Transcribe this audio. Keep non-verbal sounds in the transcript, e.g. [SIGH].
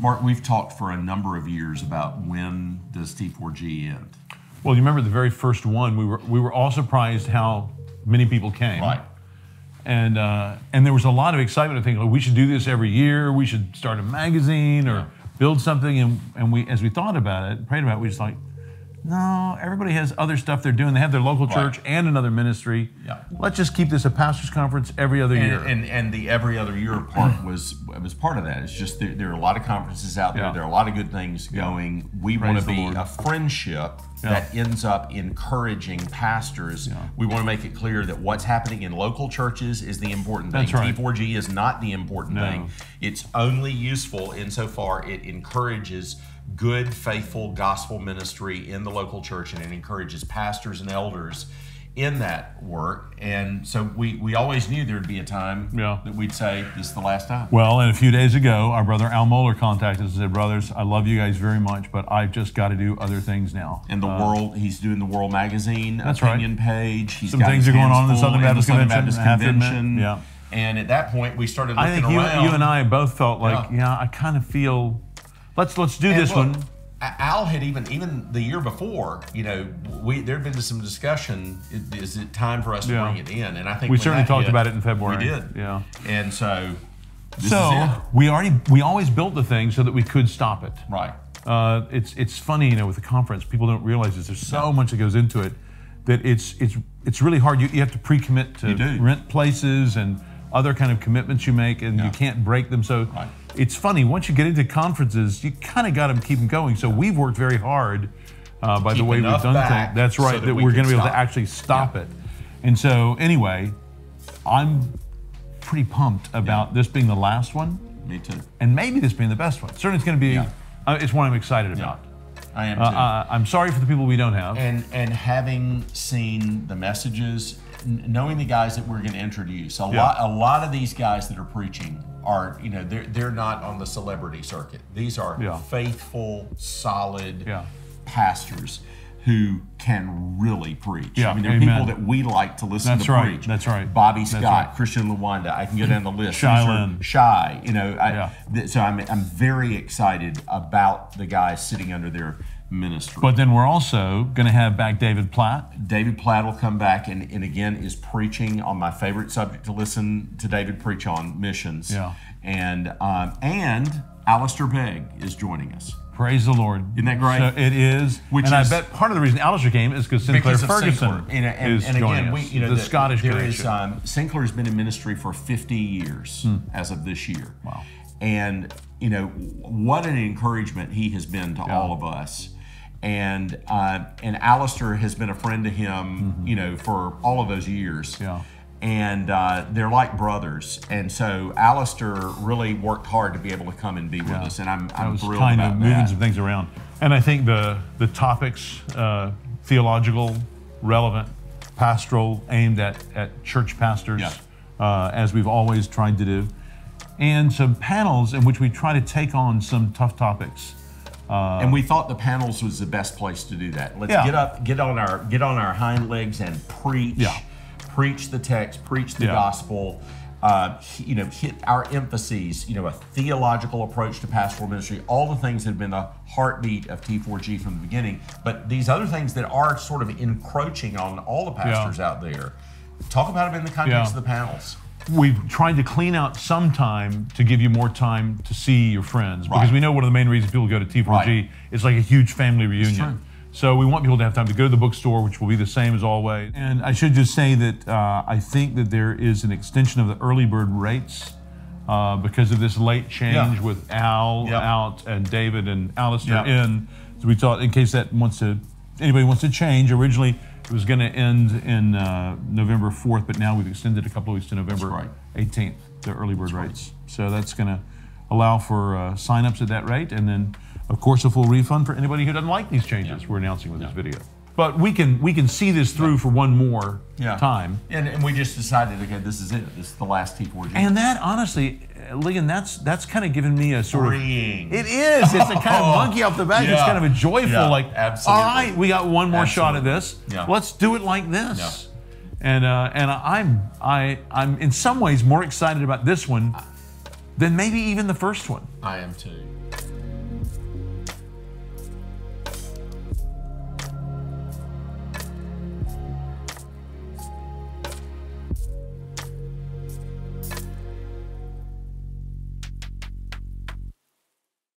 Mark, we've talked for a number of years about when does T4G end? Well, you remember the very first one, we were we were all surprised how many people came. Right. And uh, and there was a lot of excitement. I think like, we should do this every year. We should start a magazine or Yeah. build something. And and we as we thought about it, prayed about it, we just like, no, everybody has other stuff they're doing. They have their local Right. church and another ministry. Yeah. Let's just keep this a pastors conference every other year. And, and and the every other year part [CLEARS THROAT] was was part of that. It's just there, there are a lot of conferences out there. Yeah. There are a lot of good things going. We want to be Lord. a friendship Yeah. that ends up encouraging pastors. We want to make it clear that what's happening in local churches is the important thing. That's right. T4G is not the important No. thing. It's only useful insofar it encourages good, faithful gospel ministry in the local church and it encourages pastors and elders in that work. And so we, we always knew there'd be a time Yeah. that we'd say, this is the last time. Well, and a few days ago, our brother Al Mohler contacted us and said, Brothers, I love you guys very much, but I've just got to do other things now. And the world, he's doing the World Magazine Uh, That's right. opinion page. He's Some things are going on in the Southern Baptist Southern Convention, Baptist I have to admit. Convention. Yeah. And at that point, we started looking I think you, around. you and I both felt like, Yeah. yeah, I kind of feel, let's let's do And this look, one. Al had even even the year before, you know, we there'd been some discussion. Is it time for us to Yeah. bring it in? And I think We certainly talked hit, about it in February. We did, Yeah. And so, this So is it. we already we always built the thing so that we could stop it. right. Uh, it's it's funny, you know, with the conference, people don't realize this. There's so much that goes into it that it's it's it's really hard. You, you have to pre-commit to rent places and other kind of commitments you make, and Yeah. you can't break them. So Right. It's funny once you get into conferences, you kind of got to keep them going. So we've worked very hard uh, by the way we've done things. That's so right. that that we we're going to be able to actually stop Yeah. it. And so anyway, I'm pretty pumped about this being the last one, Me too. and maybe this being the best one. Certainly, it's going to be. Yeah. Uh, it's one I'm excited about. I am too. Uh, uh, I'm sorry for the people we don't have. and and having seen the messages, knowing the guys that we're going to introduce, a Yeah. lot a lot of these guys that are preaching are you know they're they're not on the celebrity circuit. These are Yeah. faithful, solid Yeah. pastors who can really preach. Yeah, I mean, they're amen. people that we like to listen That's to right, preach. that's right, Bobby Scott, right. Christian Lawanda. I can go down the list. Shy. Shy, you know. I, Yeah. th- so I'm I'm very excited about the guys sitting under their ministry. but then we're also going to have back David Platt. David Platt will come back and, and again is preaching on my favorite subject to listen to David preach on missions. Yeah. And um, and Alistair Begg is joining us. Praise the Lord. Isn't that great? So it is. Which and is- I bet part of the reason Alistair came is because Sinclair Ferguson. And, and, is and joining again, we, us. you know, the that Scottish there is, um, Sinclair's been in ministry for 50 years as of this year. Hmm. Wow. And, you know, what an encouragement he has been to all of us. And uh, and Alistair has been a friend to him, you know, for all of those years. Mm-hmm. Yeah. And uh, they're like brothers. And so Alistair really worked hard to be able to come and be with us. And I'm, I I'm was thrilled kind about of moving that. some things around. And I think the the topics, uh, theological, relevant, pastoral, aimed at, at church pastors, Yeah. uh, as we've always tried to do, and some panels in which we try to take on some tough topics. And we thought the panels was the best place to do that. Let's Yeah. get up, get on our get on our hind legs and preach. Yeah. Preach the text, preach the Yeah. gospel. Uh, you know, hit our emphases. You know, a theological approach to pastoral ministry. All the things that have been the heartbeat of T4G from the beginning. But these other things that are sort of encroaching on all the pastors out there. Talk about them in the context of the panels. We've tried to clean out some time to give you more time to see your friends because we know one of the main reasons people go to T4G Right. is like a huge family reunion. So we want people to have time to go to the bookstore, which will be the same as always. And I should just say that uh, I think that there is an extension of the early bird rates uh, because of this late change Yeah. with Al Yep. out and David and Alistair Yeah. in. So we thought, in case that wants to, anybody wants to change, originally it was going to end in uh, November 4th, but now we've extended a couple of weeks to November right. 18th, the early bird rates. So that's going to allow for uh, signups at that rate, and then, of course, a full refund for anybody who doesn't like these changes we're announcing with this video. But we can we can see this through for one more Yeah. time. And, and we just decided, okay, this is it. This is the last T4G. And that honestly, Ligon, that's that's kind of given me a sort Freeing. of it is. It's a kind of [LAUGHS] monkey off the back. It's kind of a joyful, Yeah, like, absolutely. all right, we got one more shot at this. Yeah. Let's do it like this. And uh, and I'm I I'm in some ways more excited about this one than maybe even the first one. I am too.